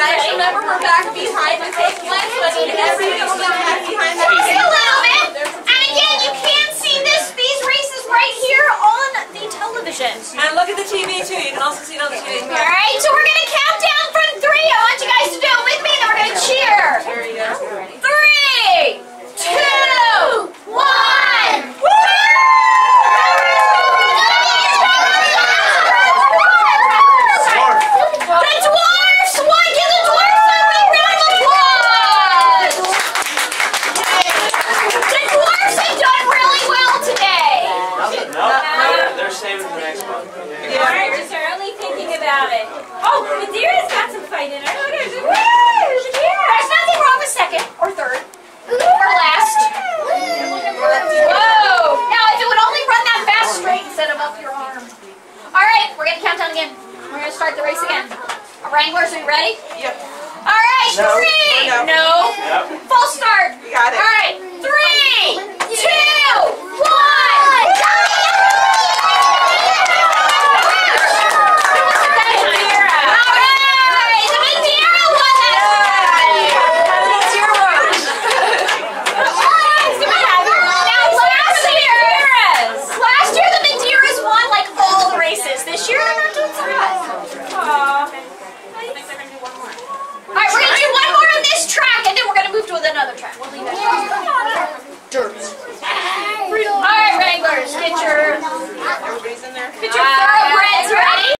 back behind the fake one, so I need everybody to get back behind that. Just a little bit. And again, you can see this these races right here on the television. And look at the TV too. You can also see it on the TV. All right, so we're gonna count down from three. I want you guys to do it with me, and then we're gonna cheer. There you go. Ready? Three, two, one. The dwarfs won! Give the dwarfs a big round of applause! The dwarfs have done really well today. No, they're, they're saving the next one. Alright, just early thinking about it. Oh, Madeira's got some fight in her. Look oh at her. Woo! There's nothing wrong with second or third or last. Whoa! Now, if it would only run that fast straight instead of up your arm. Alright, we're gonna count down again. We're gonna start the race again. Wranglers, are you ready? Yep. Alright, No. three! No. No. Yep. Full start. You got it. Alright, three, two, in there.